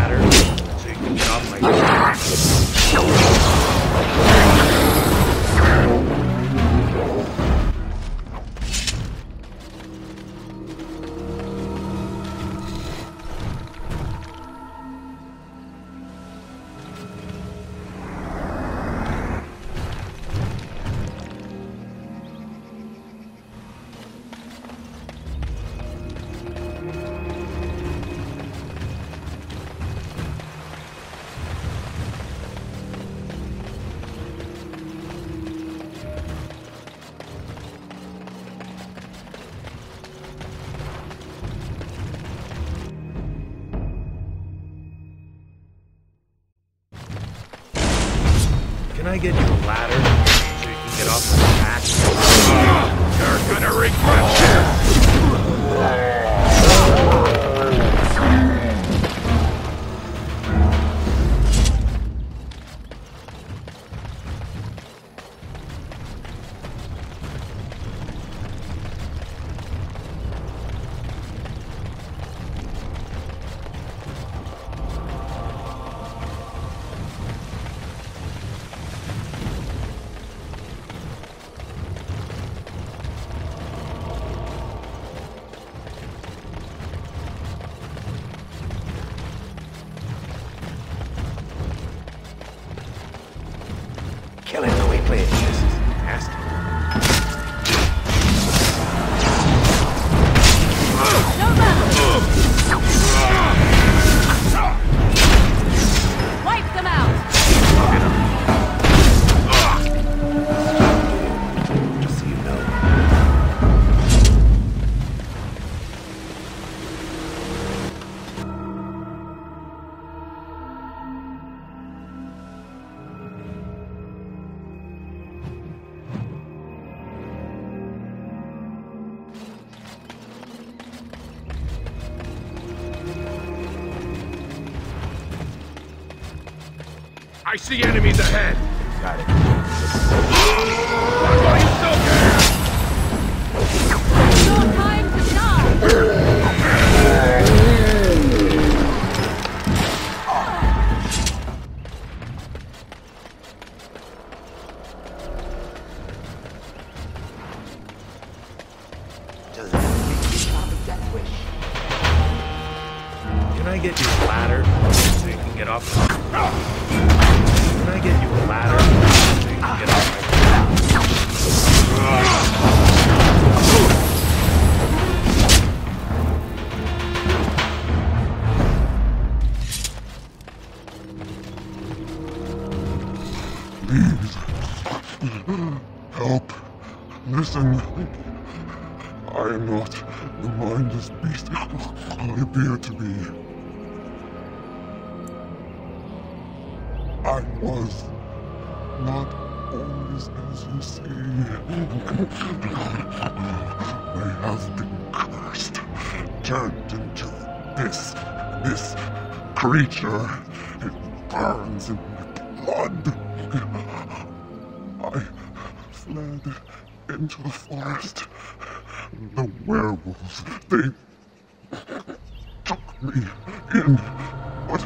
ladder so you can get off my. back. Get you a ladder I see enemies ahead! Got it. I was not always as you say. I have been cursed, turned into this, this creature. It burns in my blood. I fled into the forest. The werewolves, they took me in, but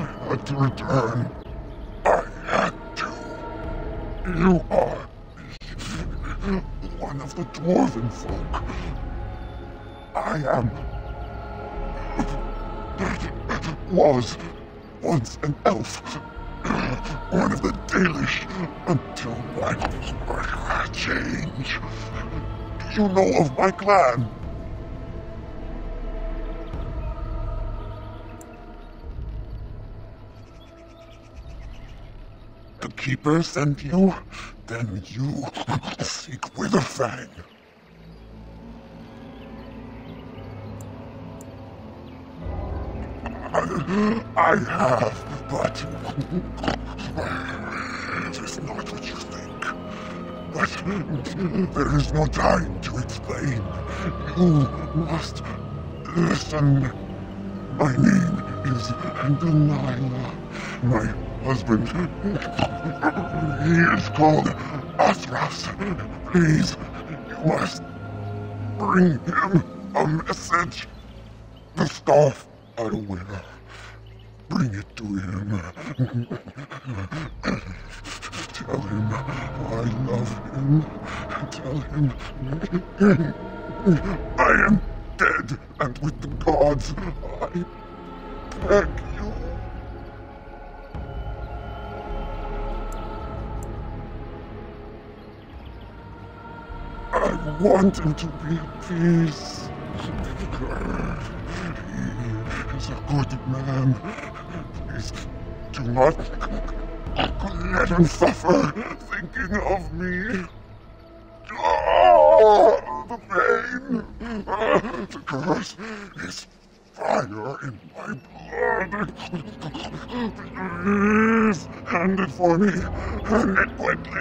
I had to return. You are one of the dwarven folk. I am. Was once an elf. One of the Dalish until my change. Do you know of my clan? The Keeper sent you? Then you seek Witherfang. I, I have, but it is not what you think. But there is no time to explain. You must listen. My name is Danyla. My husband, he is called Athras. Please, you must bring him a message. The scarf I wear. Bring it to him. Tell him I love him. Tell him I am dead and with the gods. I beg you. I want him to be at peace. He is a good man. Please do not let him suffer thinking of me. Oh, the pain. The curse is fire in my blood. Please, hand it for me. Hand it quickly.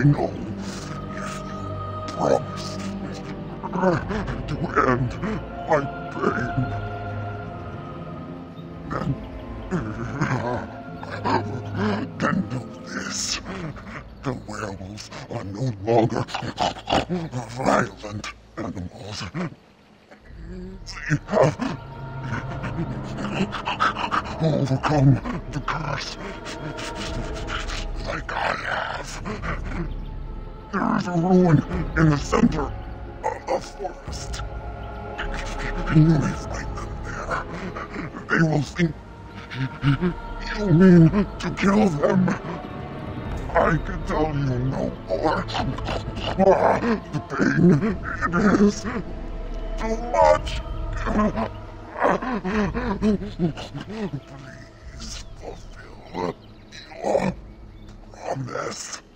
I know if you promise to end my pain. Then, then do this. The werewolves are no longer violent animals. They have overcome the curse I have. There is a ruin in the center of the forest. You may find them there. They will think you mean to kill them. I can tell you no more. The pain, it is too much. Please fulfill promise.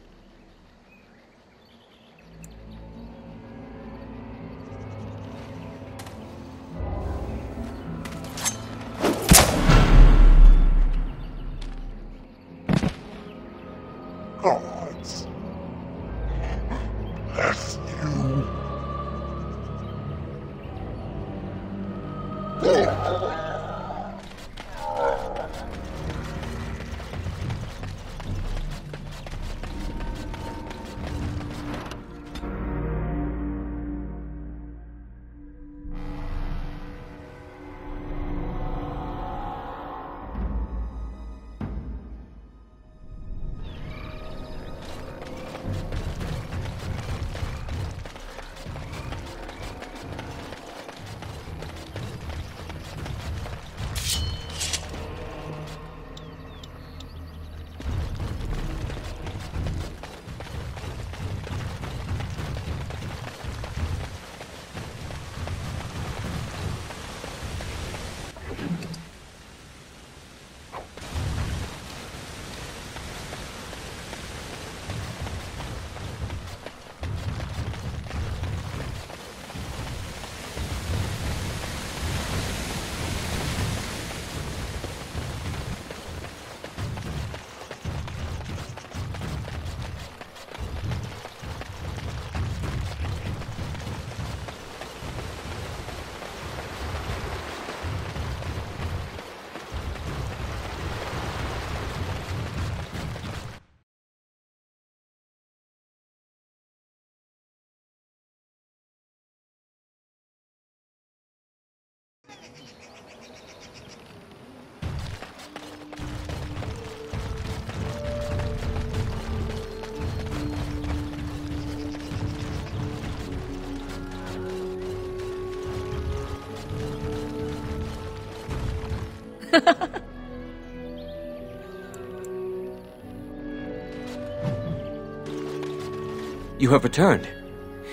You have returned.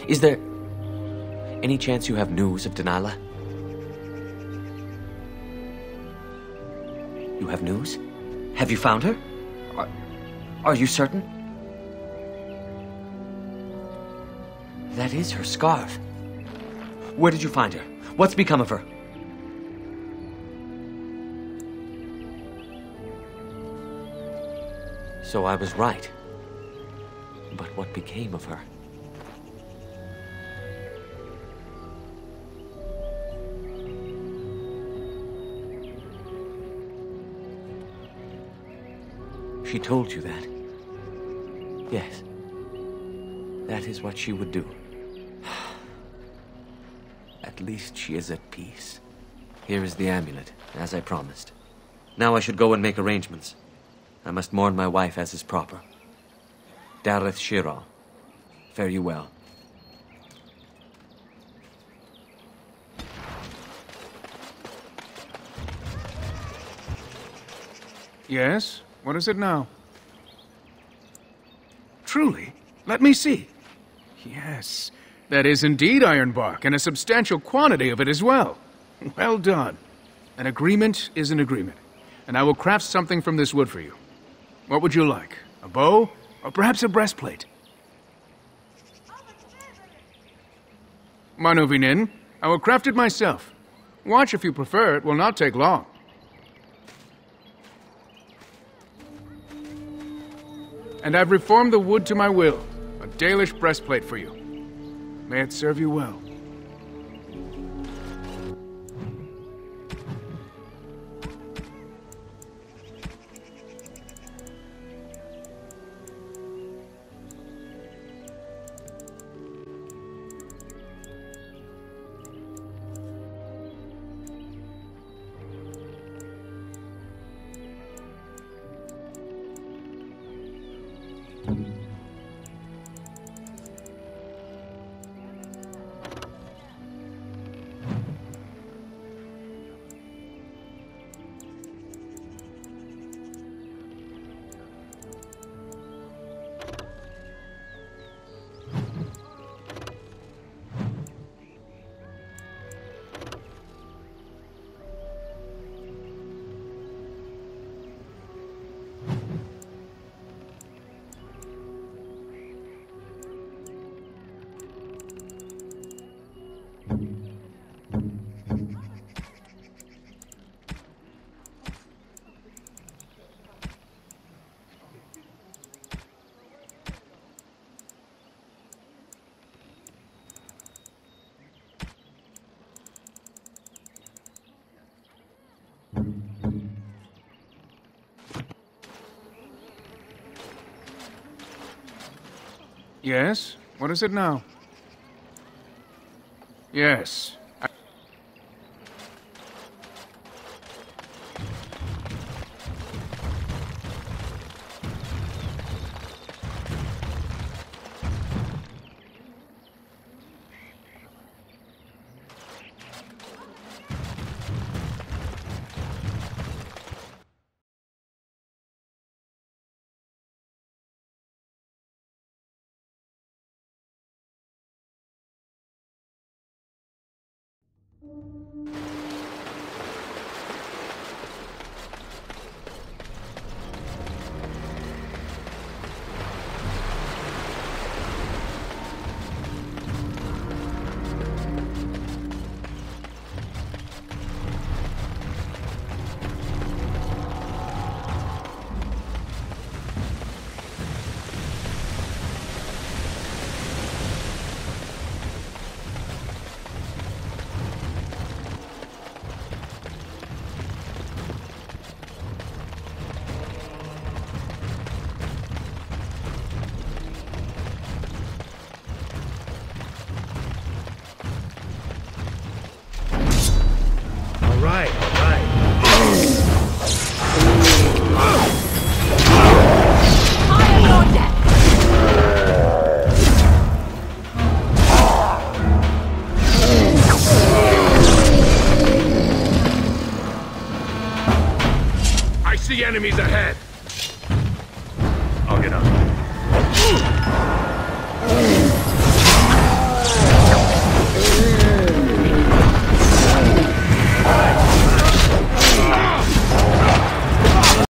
Is there any chance you have news of Danyla? You have news? Have you found her? Are, are you certain? That is her scarf. Where did you find her? What's become of her? So I was right. But what became of her? She told you that? Yes. That is what she would do. At least she is at peace. Here is the amulet, as I promised. Now I should go and make arrangements. I must mourn my wife as is proper. Dareth Shiral. Fare you well. Yes? What is it now? Truly? Let me see. Yes, that is indeed ironbark, and a substantial quantity of it as well. Well done. An agreement is an agreement. and I will craft something from this wood for you. What would you like? A bow? Or perhaps a breastplate? Ma nuvenin, I will craft it myself. Watch if you prefer, it will not take long. And I've reformed the wood to my will. A Dalish breastplate for you. May it serve you well. Yes? What is it now? Yes. you enemies ahead.